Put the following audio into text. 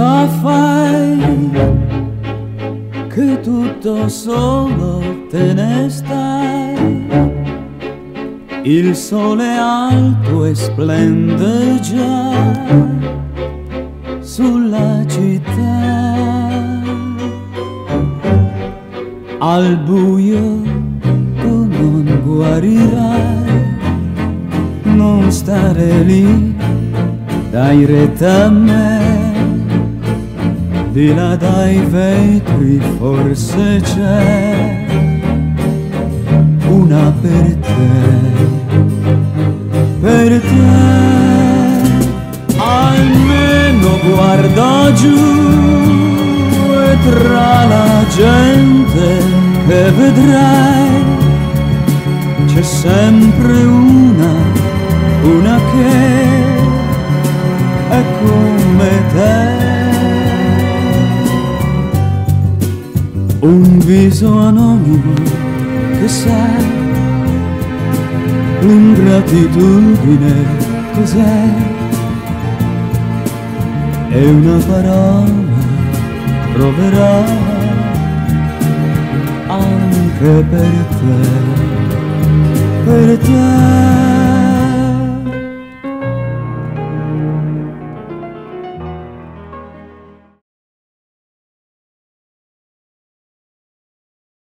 cosa fai che tutto solo te ne stai? Il sole alto e splende già sulla città. Al buio tu non guarirai, non stare lì, dai retta a me. Di là dai vetri forse c'è una per te per te almeno guarda giù e tra la gente che vedrai c'è sempre una, una che è come te. Un viso anonimo che sai L'ingratitudine cos'è? È una parola proverà anche per te, per te.